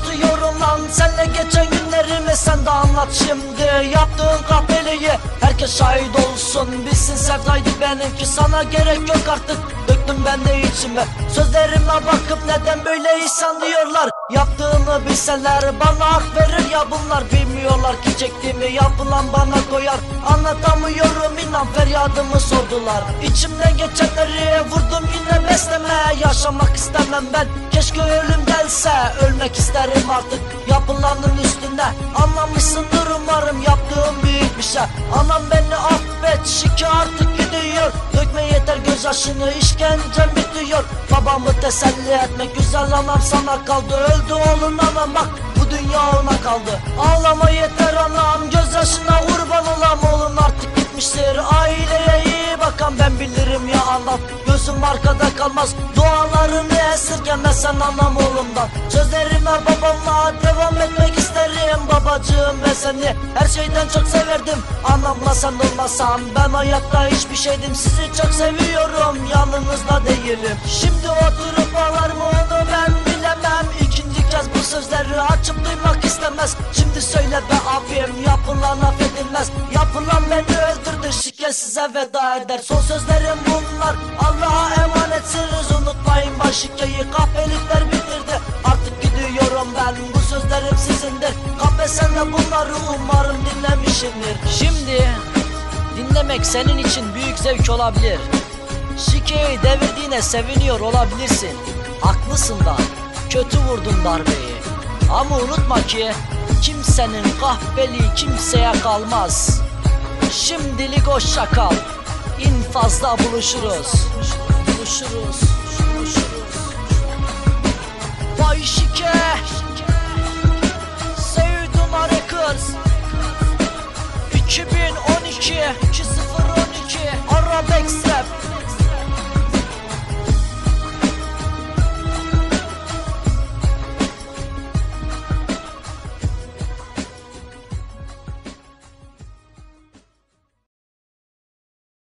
atıyorum lan. Senle geçen günlerimi sen de anlat şimdi. Yaptığın kahveliği herkes şahit olsun. Bilsin sevdaydı benimki sana gerek yok artık. Döktüm ben de içime. Sözlerime bakıp neden böyle insan diyorlar. Yaptığını bilseler bana hak verir ya bunlar. Bilmiyorlar ki çektiğimi yapılan bana koyar. Anlatamıyorum inan feryadımı sordular. İçimden geçenleri vurdum yine besleme Yaşamak istemem ben. Keşke ölüm gelse Ölmek isterim artık. Yapılanın üstünde Anlamışsındır umarım yaptığım büyük bir şey. Anam beni affet şike artık gidiyor. Dökme yeter gözyaşını işkencem bitiyor. Babamı teselli etmek güzel anam sana kaldı. Öldü oğlun anam bak bu dünya ona kaldı. Ağlama yeter anam gözyaşına kurban olam Oğlun artık gitmiştir aileye iyi bakan ben bilirim ya anlat Gözüm arkada kalmaz esirgemezsen anam oğlumdan Sözlerime babamla devam etmek isterim babacığım. Ve seni Her şeyden çok severdim. Anamla sen olmasam Ben hayatta hiçbir şeydim. Sizi çok seviyorum yanınızda değilim. Şimdi oturup ağlar mı onu ben bilemem. İkinci kez bu sözleri açıp duymak istemez. Şimdi söyle be abim yapılan şike size veda eder. Son sözlerim bunlar. Allah'a emanetsiniz. Unutmayın başıkeyi Kahpelikler bitirdi. Artık gidiyorum ben. Bu sözlerim sizindir. Kahpe bunları umarım dinlemişsindir Şimdi dinlemek senin için büyük zevk olabilir. Şikeyi devirdiğine seviniyor olabilirsin. Haklısın da. Kötü vurdun darbeyi. Ama unutma ki kimsenin kahpeliği kimseye kalmaz. Şimdilik hoşça kal. İnfazda buluşuruz. Buluşuruz. Vay şike. Sevdun Records. 2012 2012 Arabex